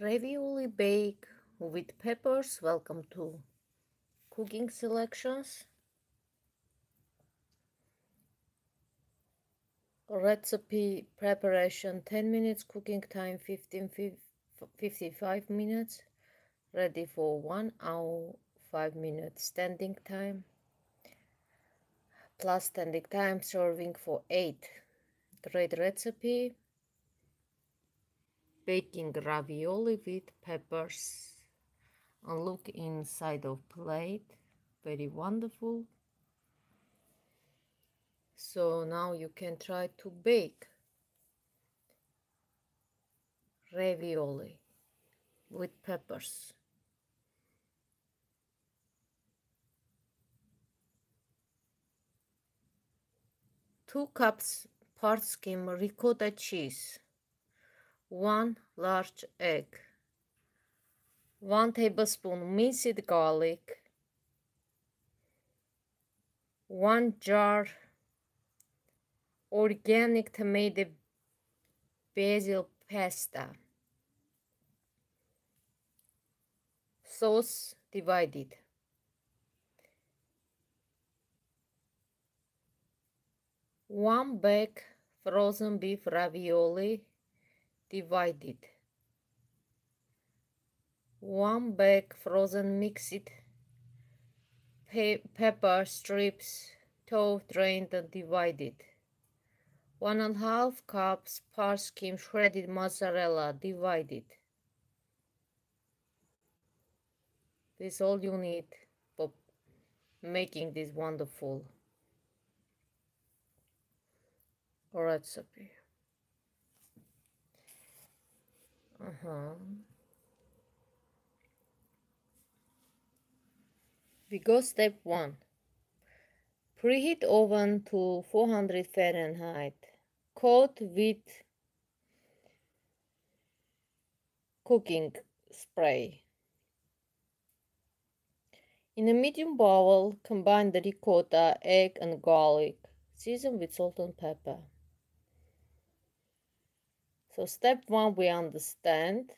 Ravioli bake with peppers. Welcome to cooking selections. Recipe preparation 10 minutes, cooking time 15 55 minutes. Ready for 1 hour 5 minutes standing time. Plus standing time serving for 8. Great recipe baking ravioli with peppers and look inside of plate very wonderful so now you can try to bake ravioli with peppers. Two cups part skim ricotta cheese. 1 large egg, 1 tablespoon minced garlic, 1 jar organic tomato basil pasta, sauce divided. One bag frozen beef ravioli divided. One bag frozen mixed pe pepper strips, toe drained and divided. One and a half cups part skim shredded mozzarella divided. This is all you need for making this wonderful recipe. Uh-huh. We go step one. Preheat oven to 400 Fahrenheit. Coat with cooking spray. In a medium bowl, combine the ricotta, egg, and garlic. Season with salt and pepper. So step one, we understand.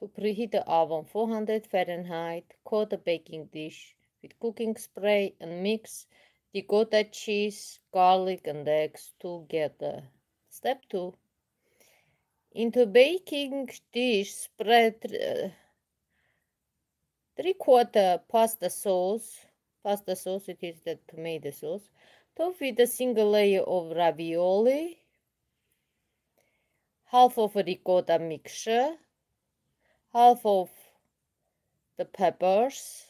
To preheat the oven 400 Fahrenheit, coat the baking dish with cooking spray and mix ricotta cheese, garlic and eggs together. Step two. Into baking dish, spread uh, three quarter pasta sauce. Pasta sauce, it is the tomato sauce. Top with a single layer of ravioli half of ricotta mixture, half of the peppers,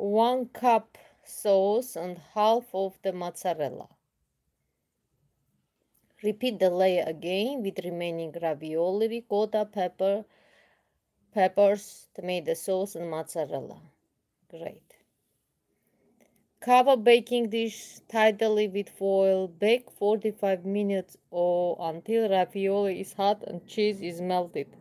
one cup sauce and half of the mozzarella. Repeat the layer again with remaining ravioli, ricotta, pepper, peppers, tomato sauce and mozzarella. Great. Cover baking dish tightly with foil. Bake 45 minutes or until ravioli is hot and cheese is melted.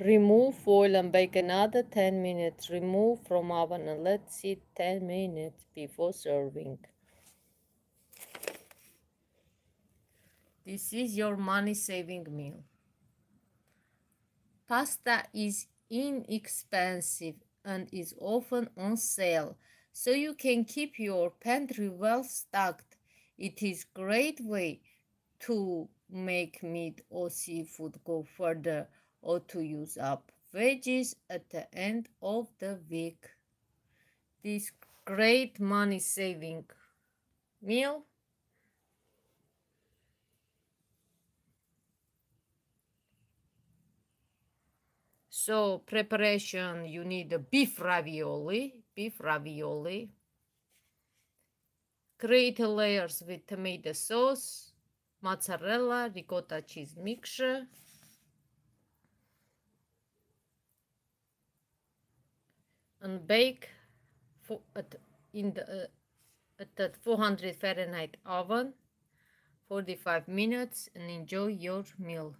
Remove foil and bake another 10 minutes. Remove from oven and let sit 10 minutes before serving. This is your money saving meal. Pasta is inexpensive and is often on sale, so you can keep your pantry well stocked. It is great way to make meat or seafood go further or to use up veggies at the end of the week. This great money saving meal So preparation, you need a beef ravioli, beef ravioli. Create layers with tomato sauce, mozzarella, ricotta cheese mixture. And bake for at in the uh, at the 400 Fahrenheit oven 45 minutes and enjoy your meal.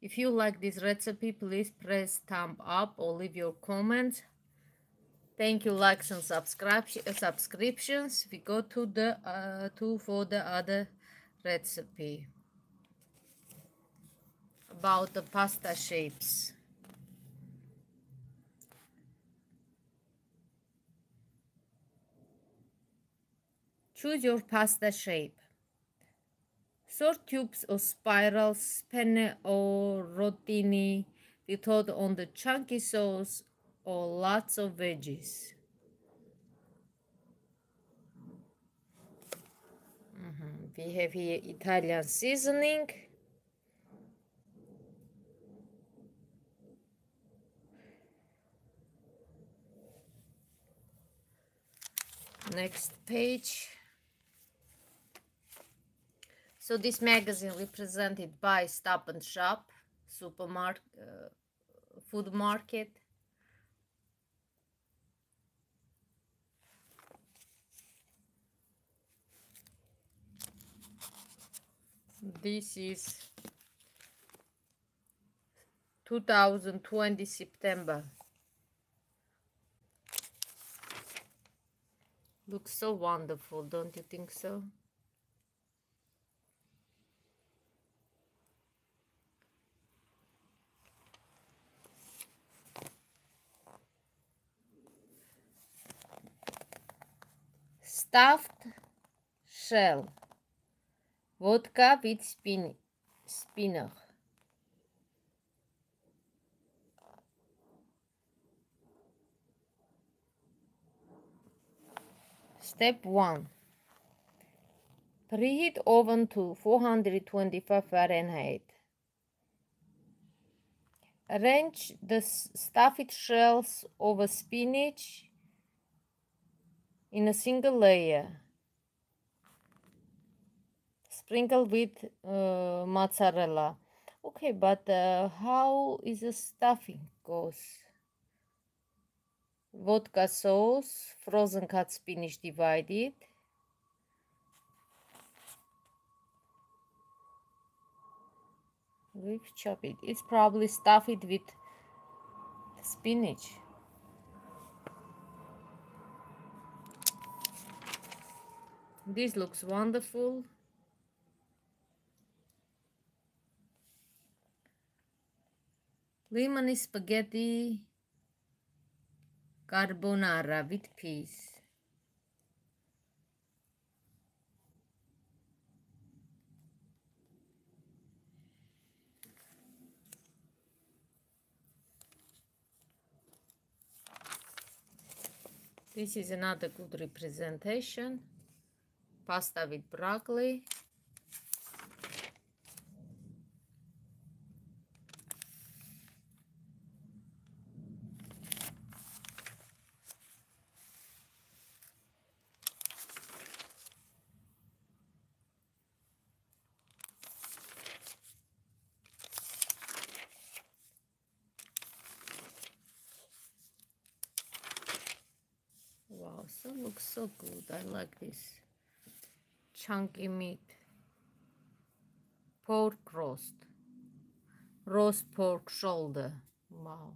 If you like this recipe, please press thumb up or leave your comments. Thank you, likes and subscribe subscriptions. We go to the uh, to for the other recipe about the pasta shapes. Choose your pasta shape. Short tubes or spirals, penne or rotini, Be without on the chunky sauce or lots of veggies. Mm -hmm. We have here Italian seasoning. Next page. So this magazine represented by Stop and Shop, supermarket, uh, food market. This is 2020 September. Looks so wonderful, don't you think so? Stuffed shell. Vodka with spin spinach. Step 1. Preheat oven to 425 Fahrenheit. Arrange the stuffed shells over spinach in a single layer. Sprinkle with uh, mozzarella. Okay, but uh, how is the stuffing goes? vodka sauce, frozen cut spinach divided. We've chopped it. It's probably stuffed with spinach. This looks wonderful. Lemon spaghetti carbonara with peas. This is another good representation. Pasta with broccoli. also looks so good. I like this chunky meat. Pork roast. Roast pork shoulder. Wow.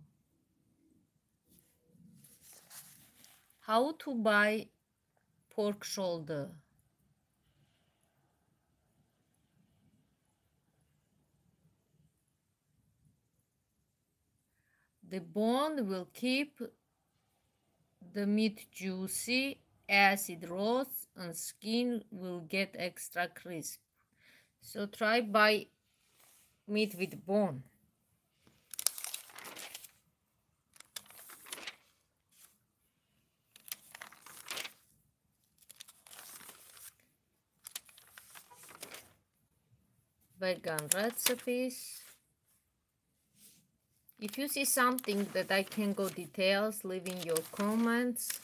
How to buy pork shoulder? The bone will keep the meat juicy as it roasts and skin will get extra crisp. So try buy meat with bone. Vegan recipes. If you see something that I can go details, leave in your comments.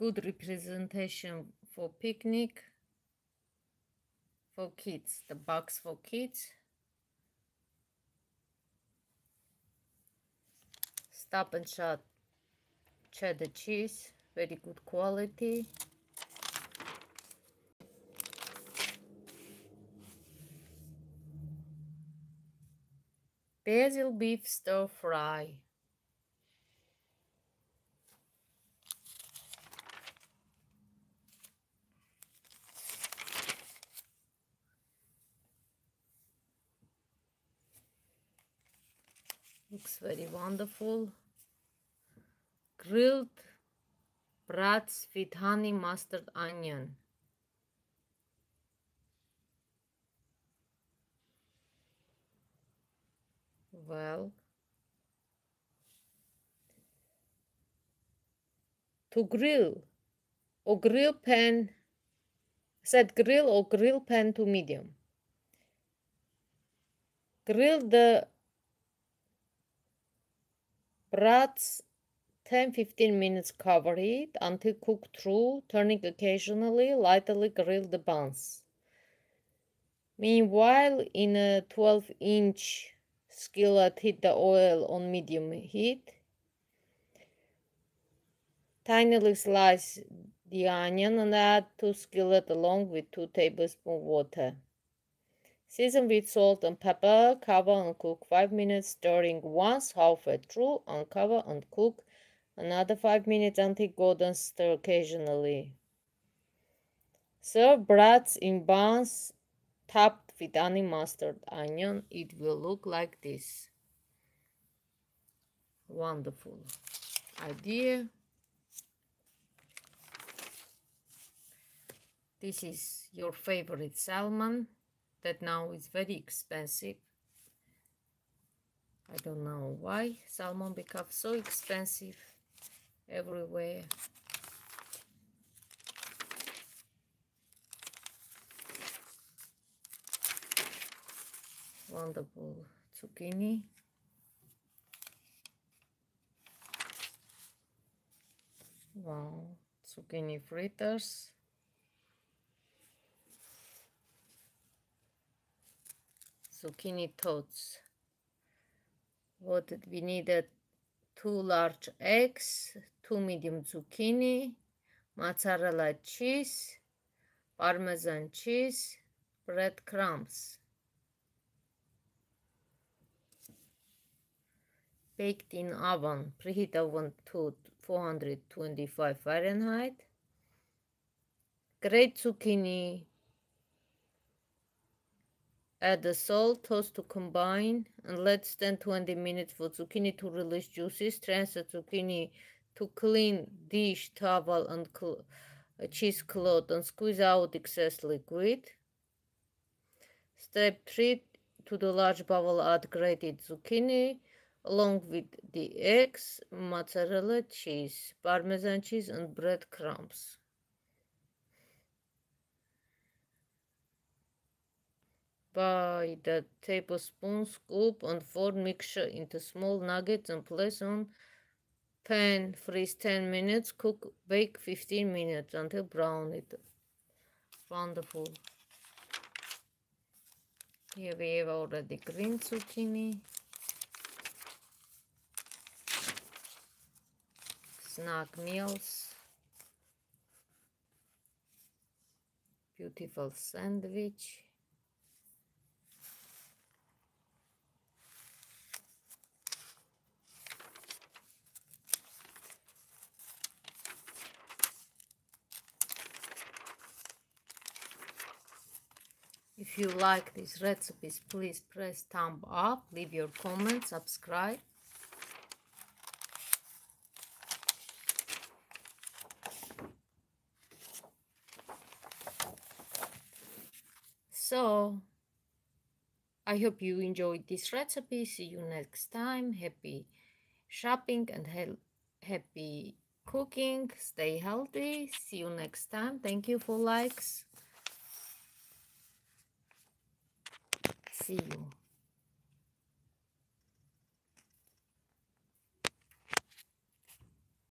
Good representation for picnic for kids, the box for kids. Stop and Shop cheddar cheese, very good quality. Basil beef stir fry. Looks very wonderful. Grilled brats with honey mustard onion. Well, to grill or grill pan, set grill or grill pan to medium. Grill the brats 10-15 minutes cover it until cooked through, turning occasionally, lightly grill the buns. Meanwhile, in a 12-inch skillet, heat the oil on medium heat. Tinily slice the onion and add to skillet along with 2 tablespoons water. Season with salt and pepper, cover and cook 5 minutes, stirring once halfway through, uncover and cook another 5 minutes until golden, stir occasionally. Serve brats in buns topped with honey mustard onion. It will look like this. Wonderful idea. This is your favorite salmon that now is very expensive. I don't know why salmon becomes so expensive everywhere. Wonderful zucchini. Wow, zucchini fritters. Zucchini tots. What we needed two large eggs, two medium zucchini, mozzarella cheese, parmesan cheese, breadcrumbs. Baked in oven, preheat oven to 425 Fahrenheit. Great zucchini Add the salt, toast to combine, and let stand 20 minutes for zucchini to release juices. Transfer zucchini to clean dish towel and uh, cheesecloth and squeeze out excess liquid. Step 3 to the large bowl add grated zucchini along with the eggs, mozzarella cheese, parmesan cheese and breadcrumbs. By the tablespoon scoop and fold mixture into small nuggets and place on pan freeze 10 minutes cook bake 15 minutes until brown it. Wonderful. Here we have already green zucchini. Snack meals. Beautiful sandwich If you like these recipes, please press thumb up, leave your comment, subscribe. So, I hope you enjoyed this recipe. See you next time. Happy shopping and happy cooking. Stay healthy. See you next time. Thank you for likes. See you.